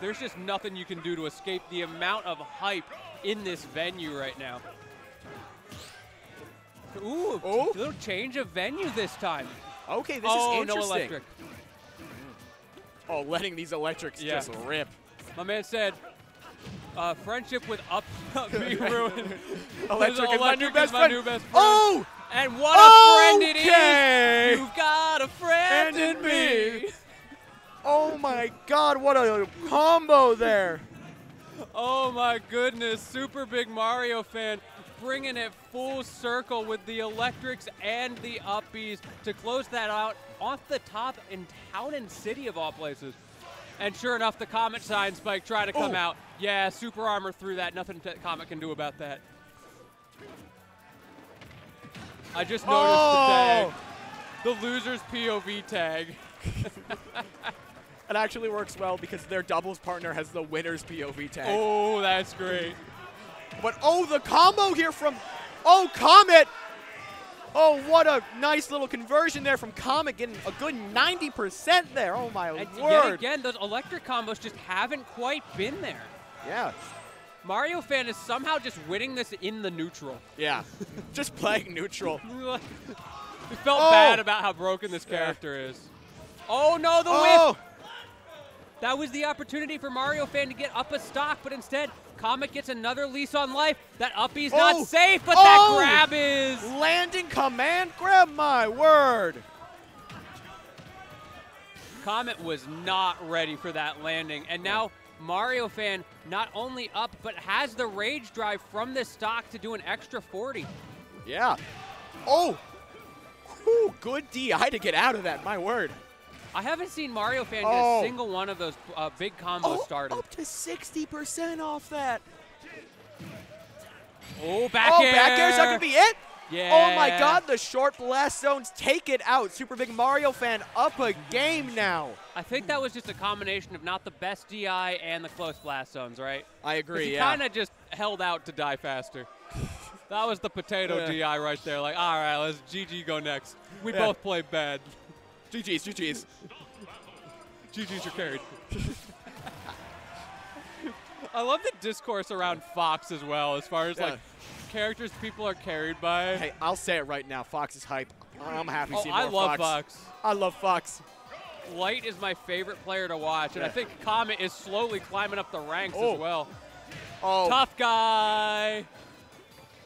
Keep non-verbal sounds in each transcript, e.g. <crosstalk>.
there's just nothing you can do to escape the amount of hype in this venue right now. Ooh, Oh. little change of venue this time. Okay, this oh, is no interesting. electric. Oh, letting these electrics Yeah. just rip. My man said, uh, friendship with up <laughs> be <laughs> ruined. <laughs> Electric is my new best my friend. new best friend. Oh! And what a friend it is! You've got a friend in in me. me. Oh my god, what a combo there. Oh my goodness, super big Mario fan, bringing it full circle with the electrics and the upbees to close that out off the top in Town and City of all places. And sure enough, the Comet shine spike tried to come Oh. out. Yeah, super armor through that. Nothing that Comet can do about that. I just noticed Oh. the tag. The loser's POV tag. It actually works well because their doubles partner has the winner's POV tag. Oh, that's great. But oh, the combo here from oh Comet. Oh, what a nice little conversion there from Comet, getting a good 90% there. Oh my And yet word. again, those electric combos just haven't quite been there. Yeah, Mario Fan is somehow just winning this in the neutral. yeah. <laughs> Just playing neutral. <laughs> we felt Oh. bad about how broken this Yeah. character is. Oh no, the Oh, whip! That was the opportunity for Mario Fan to get up a stock, but instead, Comet gets another lease on life. That uppie's Oh. not safe, but Oh. that grab is. landing command grab, my word. Comet was not ready for that landing, and now Mario Fan not only up, but has the rage drive from this stock to do an extra 40. Yeah. Oh. Whew, good DI to get out of that, my word. I haven't seen Mario Fan get Oh. a single one of those uh, big combos Oh, started. up to 60% off that. Oh, back oh, air. back air, is that going to be it? Yeah. Oh my god, the short blast zones take it out. Super Big Mario fan up a game now. I think that was just a combination of not the best DI and the close blast zones, right? I agree, he yeah. kind of just held out to die faster. <laughs> that was the potato Yeah. DI right there. Like, all right, let's GG go next. We Yeah. both played bad. GG's, GG's. GG's are carried. <laughs> I love the discourse around Fox as well, as far as Yeah. like characters people are carried by. Hey, I'll say it right now. Fox is hype. I'm happy oh, seeing I love Fox. Fox. I love Fox. Light is my favorite player to watch, and I think Comet is slowly climbing up the ranks Oh. as well. Oh, Tough guy.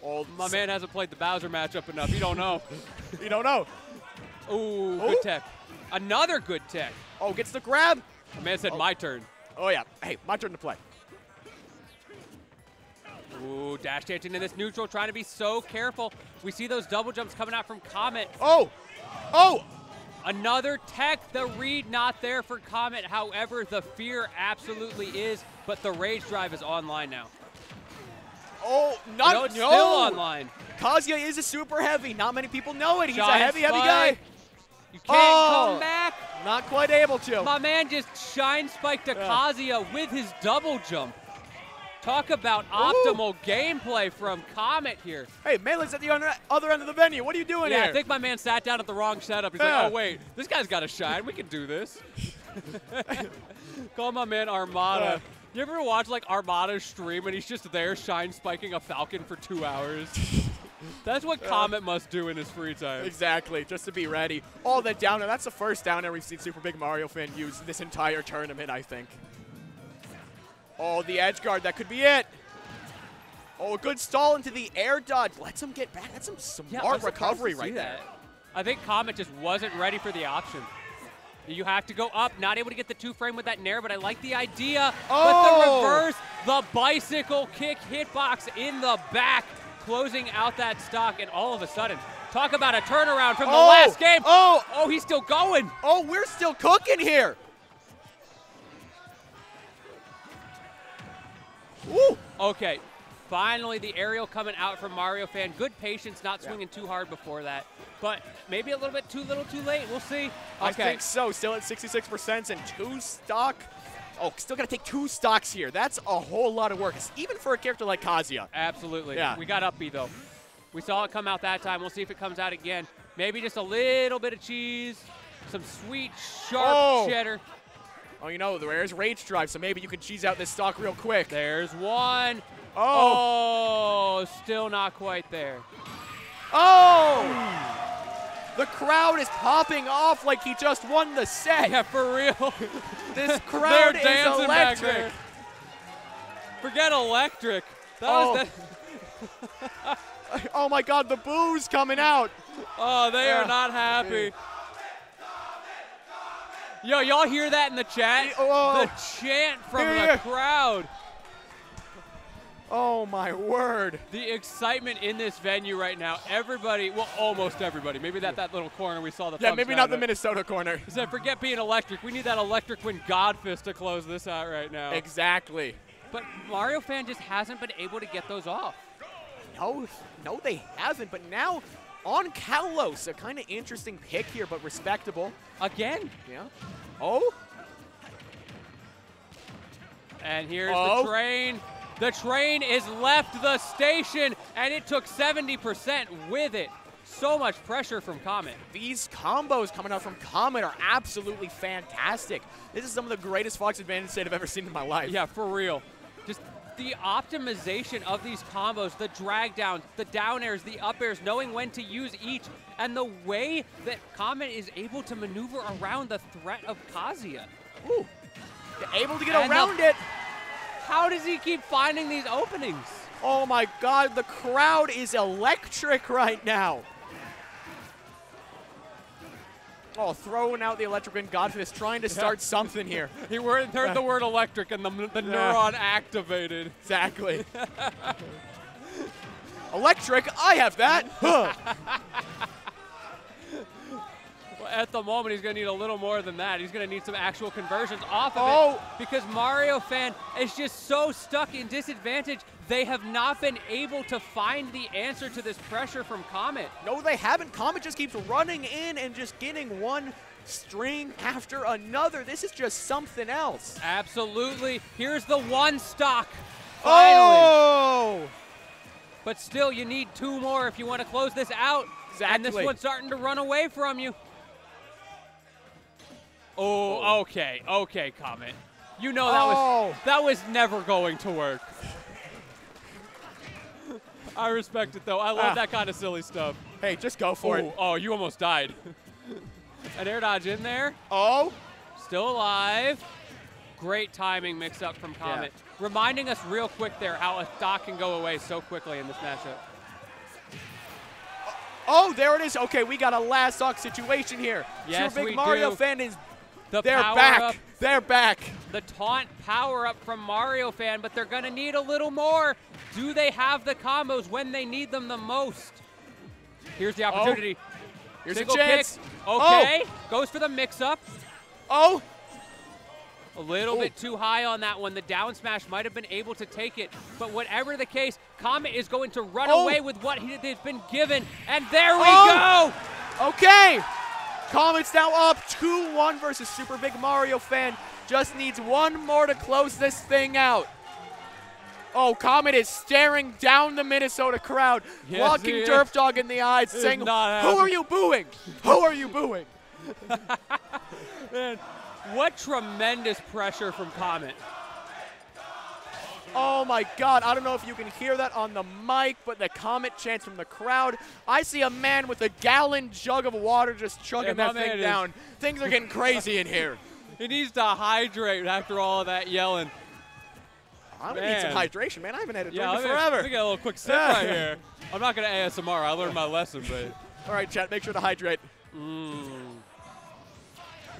oh, My man hasn't played the Bowser matchup enough. You don't know. <laughs> You don't know. Ooh, Oh. good tech. Another good tech. Oh, gets the grab. My man said Oh. my turn. Oh yeah. Hey, my turn to play. Ooh, dash dancing in this neutral, trying to be so careful. We see those double jumps coming out from Comet. Oh, oh. Another tech, the read not there for Comet. However, the fear absolutely is, but the rage drive is online now. Oh, not no, it's no. still online. Kazuya is a super heavy. Not many people know it. He's a Giant heavy, heavy spike. guy. You can't Oh. come back. Not quite able to. My man just shine spiked a Kazuya Yeah. With his double jump. Talk about optimal gameplay from Comet here. Hey, Melee's at the other- end of the venue. What are you doing Yeah, here? I think my man sat down at the wrong setup. He's Yeah. like, oh, wait, this guy's got to shine. We can do this. <laughs> Call my man Armada. Yeah. You ever watch like Armada's stream and he's just there shine spiking a Falcon for two hours? <laughs> That's what Comet must do in his free time. Exactly, just to be ready. All the downer. That's the first downer we've seen Super Big Mario fan use this entire tournament, I think. Oh, the edge guard. That could be it. Oh, a good stall into the air dodge. Lets him get back. That's some Yeah, smart I'm recovery right there. that. I think Comet just wasn't ready for the option. You have to go up, not able to get the two frame with that nair, but I like the idea. Oh! But the Oh! reverse, the bicycle kick hitbox in the back, closing out that stock, and all of a sudden, talk about a turnaround from the Oh! last game. Oh! oh, he's still going. Oh, we're still cooking here. Ooh. Okay, finally the aerial coming out from Mario Fan. Good patience, not Yeah. swinging too hard before that. But maybe a little bit too little too late. We'll see. I think so. Still at 66% and two stock. Oh, still got to take two stocks here. That's a whole lot of work, even for a character like Kazuya. Absolutely. Yeah. We got up B though. We saw it come out that time. We'll see if it comes out again. Maybe just a little bit of cheese, some sweet, sharp Oh. cheddar. Oh, you know, there's Rage Drive, so maybe you can cheese out this stock real quick. There's one. Oh. Oh, still not quite there. Oh! The crowd is popping off like he just won the set. Yeah, for real. <laughs> This <laughs> crowd They're is electric. Forget electric. That Oh. <laughs> Oh my god, the booze coming out. Oh, they Yeah. are not happy. Yo, y'all hear that in the chat? Oh. The chant from Hear the crowd. Oh my word. The excitement in this venue right now. Everybody, well, almost everybody. Maybe that that little corner we saw the. Yeah, maybe not the at. Minnesota corner. Said, forget being electric. We need that electric Wind God Fist to close this out right now. Exactly. But Mario fan just hasn't been able to get those off. No, no, they haven't. But now on Kalos, a kind of interesting pick here, but respectable. Again. Yeah. Oh, And here's Oh. the train. The train is left the station, and it took 70% with it. So much pressure from Comet. these combos coming out from Comet are absolutely fantastic. This is some of the greatest Fox Advantage state I've ever seen in my life. Yeah, for real. Just the optimization of these combos, the drag downs, the down airs, the up airs, knowing when to use each, and the way that Comet is able to maneuver around the threat of Kazuya. Ooh. They're able to get And around it. How does he keep finding these openings? Oh my god, the crowd is electric right now. Oh, throwing out the electric and Godfist trying to start something here. <laughs> He word, heard the word electric and the, the neuron activated. Exactly. <laughs> electric, I have that. <laughs> At the moment, he's going to need a little more than that. He's going to need some actual conversions off of Oh. it because Mario fan is just so stuck in disadvantage. They have not been able to find the answer to this pressure from Comet. no, they haven't. Comet just keeps running in and just getting one string after another. This is just something else. Absolutely. Here's the one stock. Finally. Oh! But still, you need two more if you want to close this out. Exactly. And this one's starting to run away from you. Oh, okay, okay, Comet. You know that Oh. was that was never going to work. I respect it though. I love Ah. that kind of silly stuff. Hey, just go for oh, it. oh, you almost died. An air dodge in there, Oh! still alive. Great timing mix up from Comet. Reminding us real quick there how a stock can go away so quickly in this matchup. Oh, there it is. Okay, we got a last stock situation here. Yes, Super Big Mario do. fan is The they're back. up They're back. the taunt power up from Mario fan, but they're going to need a little more. Do they have the combos when they need them the most? Here's the oh. opportunity. Here's Single a chance. kick. Okay. Goes for the mix up. Oh, A little Ooh. bit too high on that one. The down smash might have been able to take it, but whatever the case, Comet is going to run Oh. away with what he has been given, and there we Oh. go. okay. Comet's now up 2-1 versus Super Big Mario fan. Just needs one more to close this thing out. Oh, Comet is staring down the Minnesota crowd, Yes, looking. Derp Dog in the eyes, saying, Who happy." are you booing? Who are you booing? <laughs> Man, what tremendous pressure from Comet. Oh my god, I don't know if you can hear that on the mic, but the Comet chants from the crowd. I see a man with a gallon jug of water just chugging Yeah, that man thing is- down. Things are getting crazy in here. <laughs> He needs to hydrate after all of that yelling. I'm gonna need some hydration, man. I haven't had a drink Yeah, in let me, forever. let me get a little quick sip Yeah. right <laughs> here. I'm not gonna ASMR. I learned my lesson, but All right, chat, make sure to hydrate. Mmm.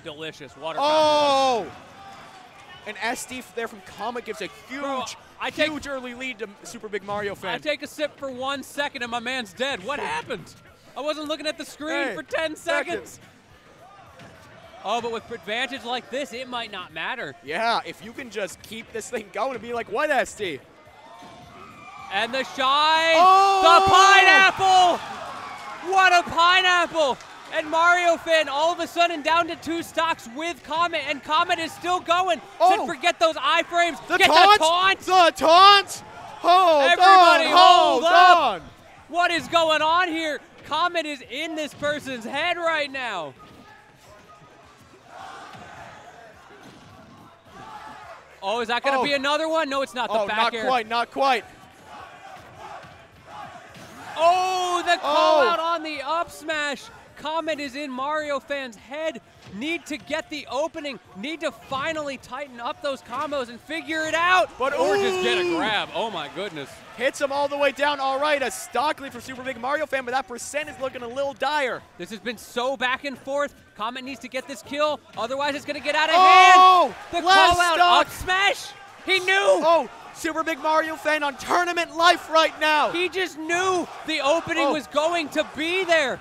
delicious water. Oh! An SD there from Comet gives a huge, Bro, I take- huge early lead to Super Big Mario fan. I take a sip for one second and my man's dead. What happened? I wasn't looking at the screen Hey, for 10 seconds. seconds. Oh, but with advantage like this, it might not matter. yeah, if you can just keep this thing going and be like, what SD? And the shine, Oh! the pineapple! What a pineapple! And Mario Fan all of a sudden down to two stocks with Comet, and Comet is still going. Oh! Said forget those iframes. The Get taunt! the taunt! The taunt! Hold Everybody on, hold hold up! on! What is going on here? Comet is in this person's head right now. Oh, is that going to Oh. be another one? No, it's not. The Oh, back not air. quite, not quite. Oh, the call Oh. out on the up smash. Comet is in Mario fans' head. Need to get the opening. Need to finally tighten up those combos and figure it out. But or just get a grab. Oh my goodness. Hits him all the way down. All right, a stock lead for Super Big Mario fan, but that percent is looking a little dire. This has been so back and forth. Comet needs to get this kill, otherwise it's going to get out of Oh, hand. The call out stock. up smash. He knew. Oh, Super Big Mario fan on tournament life right now. He just knew the opening Oh. was going to be there.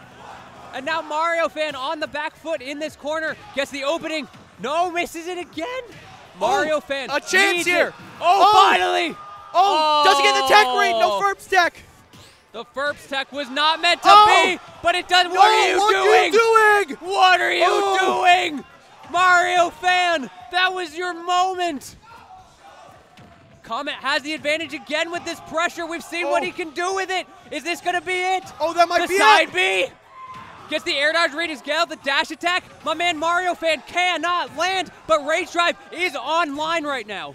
And now Mario fan on the back foot in this corner gets the opening. No, misses it again. Oh, Mario fan. a chance here. Oh, Oh. finally. oh, doesn't get the tech oh. read. No Oh. Ferbs tech. The Ferbs tech was not meant to Oh. be, but it does. What No, are you what doing? are you doing? What are you Oh. doing? Mario fan, that was your moment. Comet has the advantage again with this pressure. We've seen what Oh. he can do with it. Is this going to be it? Oh, that might the be side it. B. Gets the air dodge read as Gale, the dash attack. My man Mario fan cannot land, but Rage Drive is online right now.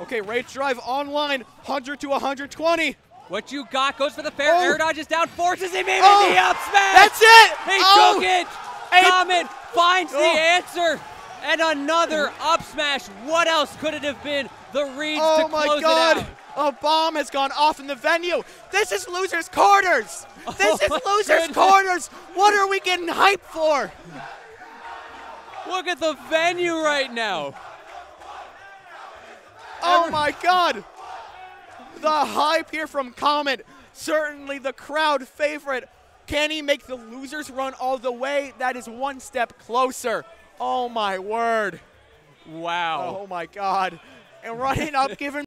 Okay, Rage Drive online, 100 to 120. What you got goes for the fair. Oh. Air dodges down, forces him into Oh. the up smash. That's it. He oh. took it. Hey. Comet finds Oh. the answer. And another up smash. What else could it have been? The reads Oh to my close it out. A bomb has gone off in the venue. This is losers' quarters. This <laughs> Oh is losers' goodness. quarters. What are we getting hyped for? Look at the venue right now. Oh Ever- my God! The hype here from Comet. Certainly the crowd favorite. Can he make the losers run all the way? That is one step closer. Oh my word. Wow. Oh my God. And running up, <laughs> giving